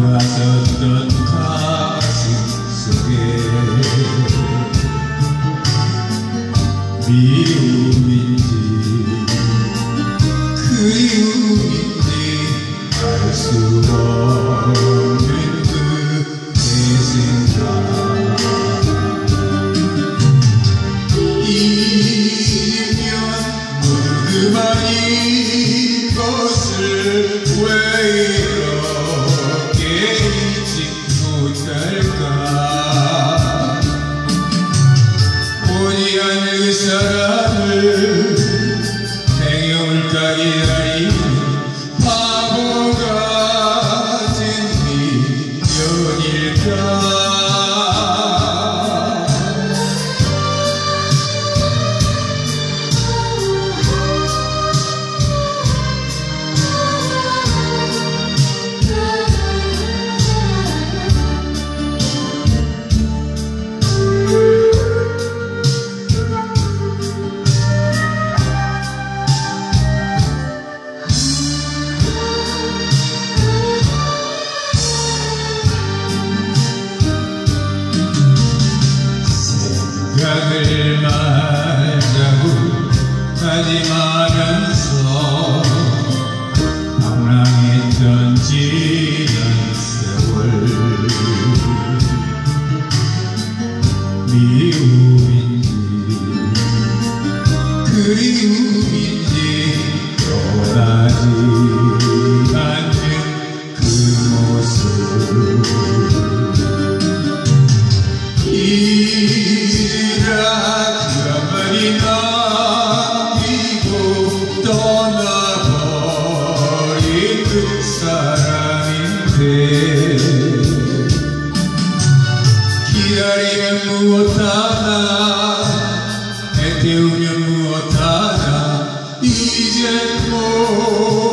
돌아섰던 가슴 속에 미움인지 그리움인지 알 수 없는 그내 생각 이면 궁금한 이것을 왜 이러? 보지 생각을 말자고 하지 마면서 방랑했던 지난 세월 미움인지. 그리움 사람인데 기다리면 무엇 하나 애태우면 무엇 하나 이젠 모두